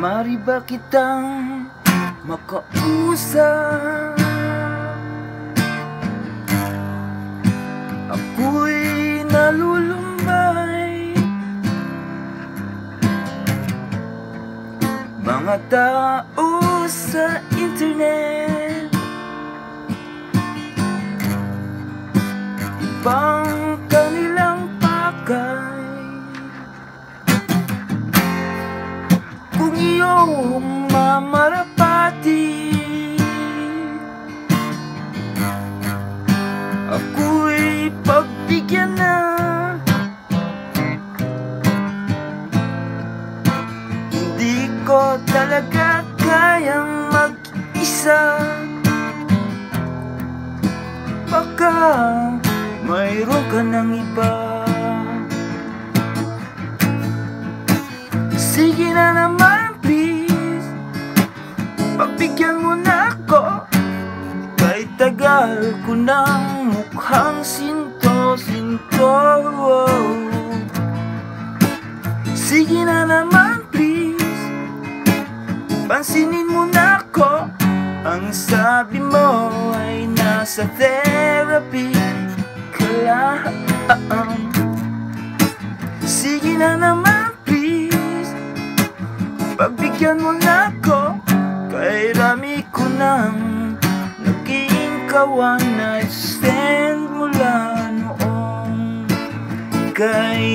Mari ba kitang makausap? Ako'y nalulumbay. Mga tao sa internet. Ibang kanilang pakay mamarapati Ako'y pagbigyan na. Hindi ko talaga kayang mag-isa. Baka mayroon ka ng iba Tagal ko ng mukhang sinto-sinto Sige na naman please. Pansinin mo na ako Ang sabi mo ay nasa therapy. ka Sige na naman please. Pagbigyan mo na Kawan na stand mula noong Kay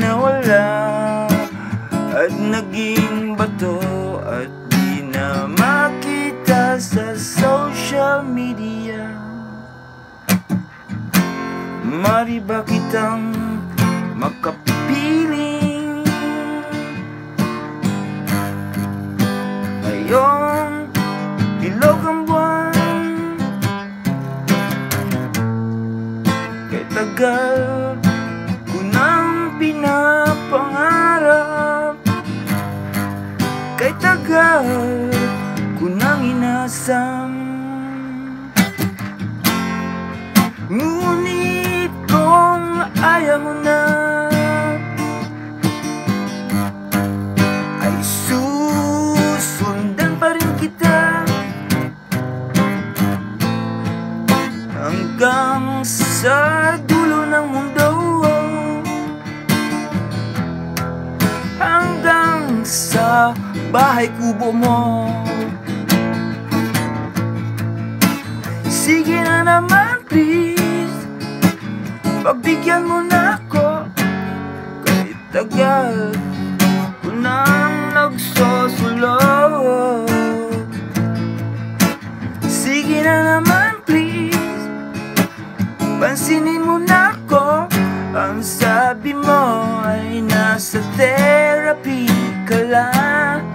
nawala At naging bato At di na makita sa social media. Mari ba kitang makapiling tagal ko nang pinapangarap. Kay tagal ko nang inasam. Ngunit kung ayaw mo na sa bahay kubo mo. Sige na naman please. Pagbigyan mo na ako. Kahit tagal ko nang nagsosulog Sige na naman please. Pansinin mo na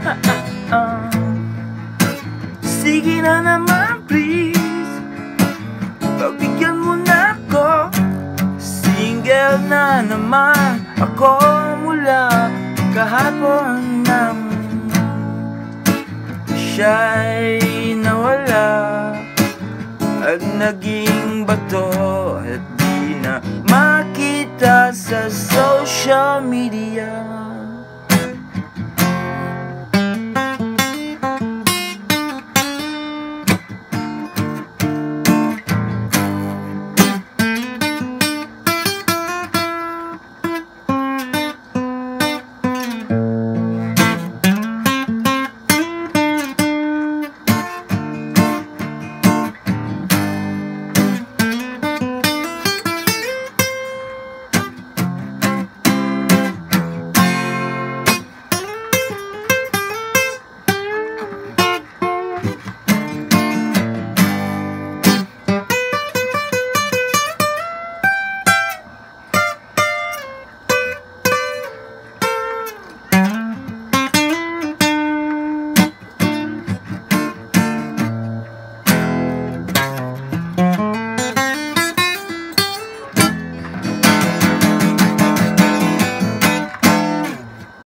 lang Sige na naman please. Pagbigyan mo na ako. Single na naman ako mula kahapon nang Siya'y nawala At naging bato At di na makita sa social media